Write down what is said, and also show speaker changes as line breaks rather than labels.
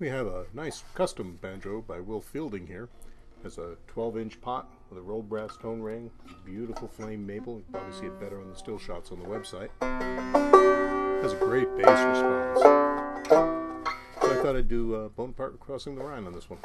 We have a nice custom banjo by Will Fielding here. Has a 12 inch pot with a rolled brass tone ring, beautiful flame maple. You can probably see it better on the still shots on the website. Has a great bass response. So I thought I'd do uh, Bonaparte Crossing the Rhine on this one.